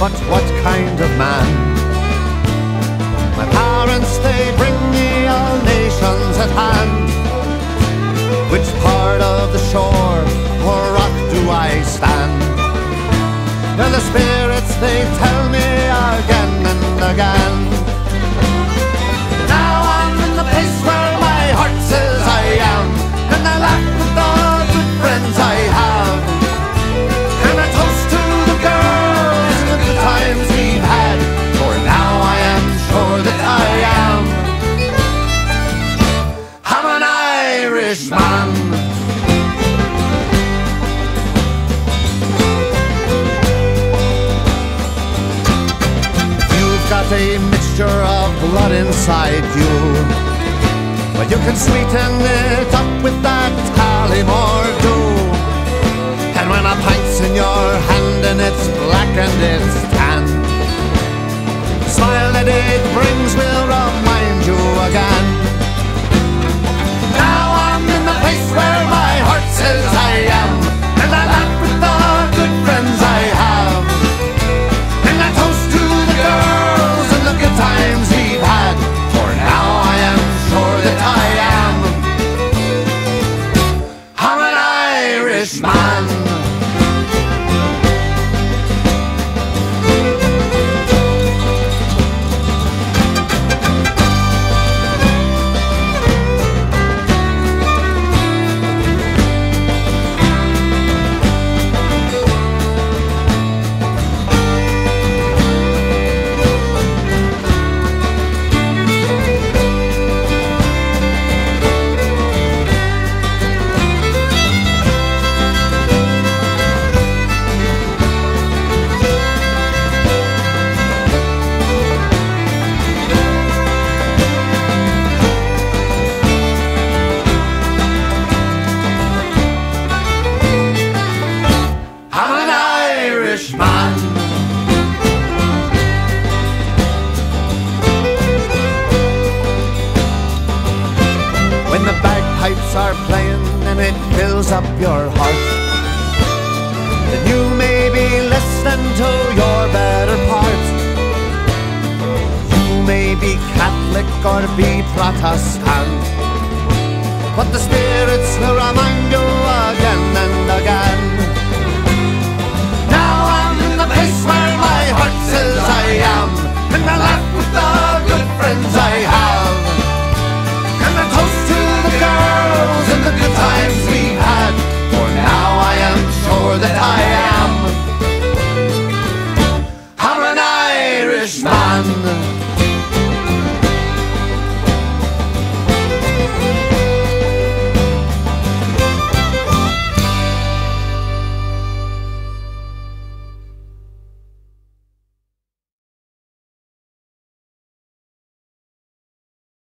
but what kind of man? My parents, they bring me all nations at hand. Which part of the shore or rock do I stand? And the spirit blood inside you. But you can sweeten it up with that Tullamore Dew. And when a pint's in your hand and it's black and it's pipes are playing and it fills up your heart. Then you may be listening to your better part. You may be Catholic or be Protestant, but the spirits will remind you Englishman.